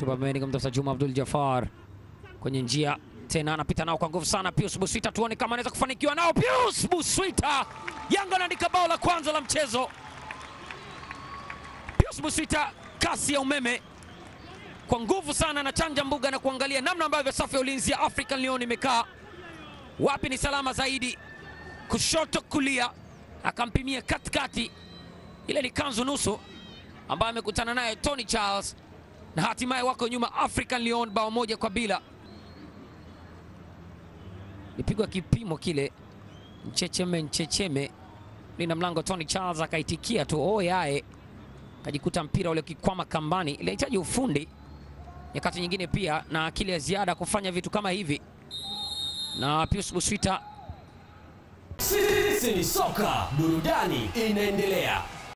tupa pembeni kumtafuta Juma Abdul Jafar kwenye njia tena, anapita nao kwa nguvu sana. Pius Buswita, tuone kama anaweza kufanikiwa nao. Pius Buswita, Yanga anaandika bao la kwanza la mchezo. Pius Buswita, kasi ya umeme kwa nguvu sana, anachanja mbuga na kuangalia namna ambavyo safu ya ulinzi ya African Lyon imekaa, wapi ni salama zaidi, kushoto kulia, akampimia katikati. Ile ni kanzu nusu ambaye amekutana naye Tony Charles na hatimaye wako nyuma African Lyon bao moja kwa bila. Nipigwa kipimo kile. Mchecheme mchecheme, lina mlango Tony Charles akaitikia tu. Oyae, akajikuta mpira ule kikwama kambani. Inahitaji ufundi. Nyakati nyingine pia na akili ya ziada kufanya vitu kama hivi, na Pius Buswita. Sisi ni soka, burudani inaendelea.